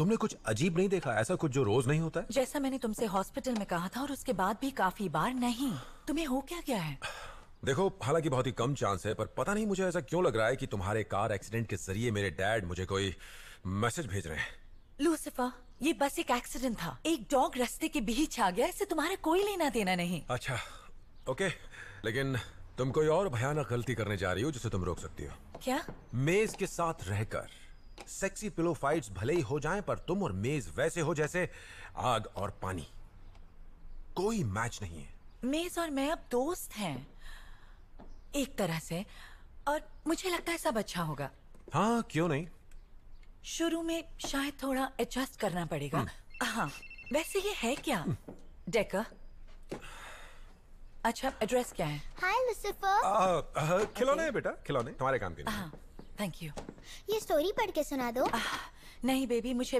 तुमने कुछ अजीब नहीं देखा? ऐसा कुछ जो रोज नहीं होता है? जैसा मैंने तुमसे हॉस्पिटल में कहा था और उसके बाद भी काफ़ी बार नहीं। तुम्हें हो क्या गया है? देखो हालाँकि बहुत ही कम चांस है पर पता नहीं मुझे ऐसा क्यों लग रहा है कि तुम्हारे कार एक्सीडेंट के ज़रिए मेरे डैड मुझे कोई मैसेज भेज रहे हैं। लूसिफर ये बस एक एक्सीडेंट था। एक डॉग रास्ते के बीच आ गया इससे तुम्हारा कोई लेना देना नहीं। अच्छा ओके लेकिन तुम कोई और भयानक गलती करने जा रही हो जिसे तुम रोक सकती हो। क्या? मेज के साथ रहकर सेक्सी पिलो फाइट्स भले ही हो जाएँ पर तुम और मेज वैसे हो जैसे आग और पानी। कोई मैच नहीं है। मेज और मैं अब दोस्त हैं। एक तरह से। और मुझे लगता है सब अच्छा होगा। हाँ क्यों नहीं? शुरू में शायद थोड़ा एडजस्ट करना पड़ेगा। हाँ वैसे ये है क्या? डेकर अच्छा एड्रेस क्या है? हाय लुसिफर खिलौने बेटा खिलौने तुम्हारे काम के नहीं हाँ थैंक यू ये स्टोरी पढ़ के सुना दो। आ, नहीं बेबी मुझे